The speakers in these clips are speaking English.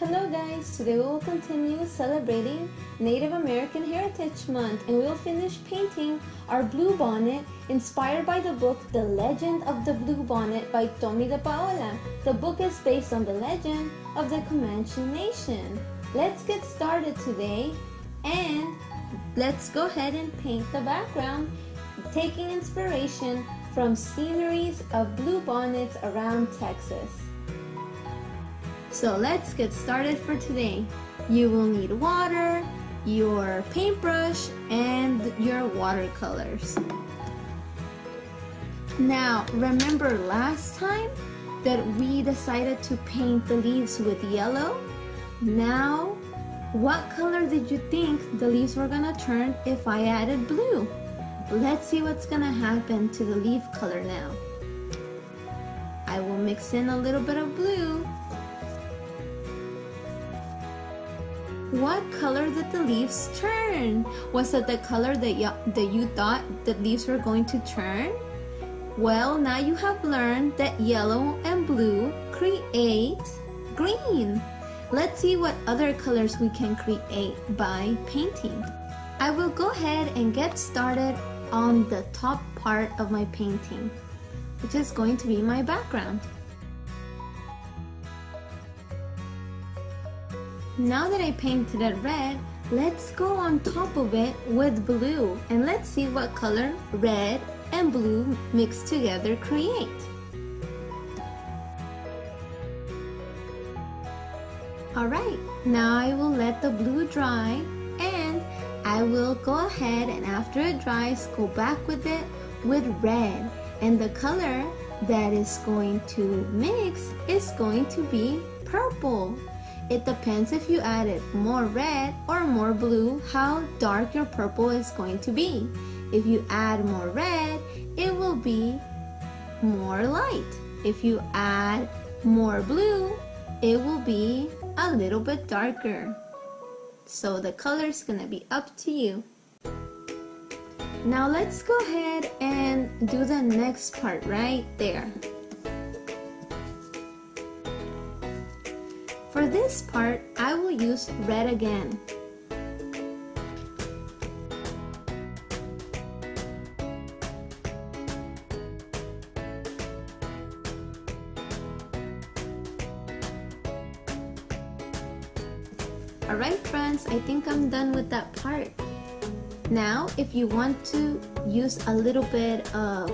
Hello guys, today we will continue celebrating Native American Heritage Month and we will finish painting our blue bonnet inspired by the book The Legend of the Blue Bonnet by Tomie dePaola. The book is based on the legend of the Comanche Nation. Let's get started today and let's go ahead and paint the background taking inspiration from sceneries of blue bonnets around Texas. So let's get started for today. You will need water, your paintbrush, and your watercolors. Now, remember last time that we decided to paint the leaves with yellow? Now, what color did you think the leaves were gonna turn if I added blue? Let's see what's gonna happen to the leaf color now. I will mix in a little bit of blue What color did the leaves turn? Was it the color that you, that you thought the leaves were going to turn? Well, now you have learned that yellow and blue create green. Let's see what other colors we can create by painting. I will go ahead and get started on the top part of my painting, which is going to be my background. Now that I painted it red, let's go on top of it with blue and let's see what color red and blue mixed together create. Alright, now I will let the blue dry and I will go ahead and after it dries, go back with it with red and the color that is going to mix is going to be purple. It depends if you added more red or more blue how dark your purple is going to be. If you add more red, it will be more light. If you add more blue, it will be a little bit darker. So the color is gonna be up to you. Now let's go ahead and do the next part right there. For this part, I will use red again. Alright friends, I think I'm done with that part. Now, if you want to use a little bit of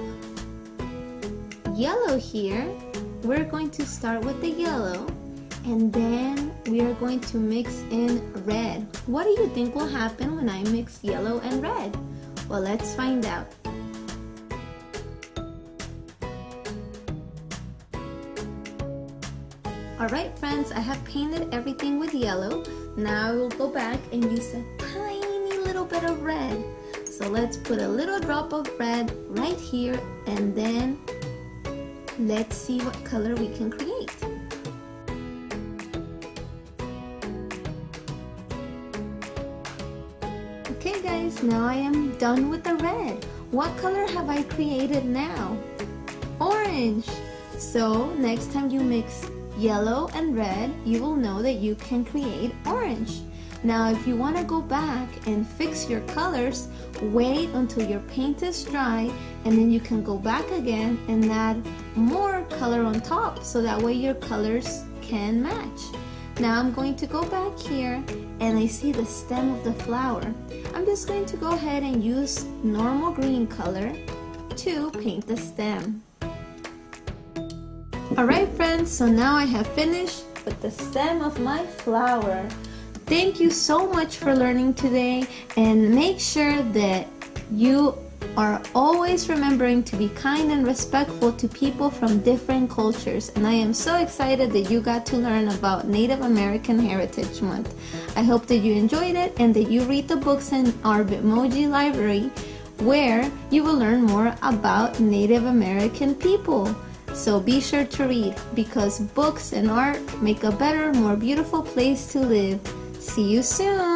yellow here, we're going to start with the yellow and then we are going to mix in red. What do you think will happen when I mix yellow and red? Well, let's find out. Alright friends, I have painted everything with yellow. Now I will go back and use a tiny little bit of red. So let's put a little drop of red right here and then let's see what color we can create. Guys, now I am done with the red. What color have I created now? Orange! So next time you mix yellow and red, you will know that you can create orange. Now if you want to go back and fix your colors, wait until your paint is dry and then you can go back again and add more color on top so that way your colors can match. Now I'm going to go back here and I see the stem of the flower. I'm just going to go ahead and use normal green color to paint the stem. Alright friends, so now I have finished with the stem of my flower. Thank you so much for learning today and make sure that you are always remembering to be kind and respectful to people from different cultures. And I am so excited that you got to learn about Native American Heritage Month. I hope that you enjoyed it and that you read the books in our Bitmoji library where you will learn more about Native American people. So be sure to read because books and art make a better, more beautiful place to live. See you soon!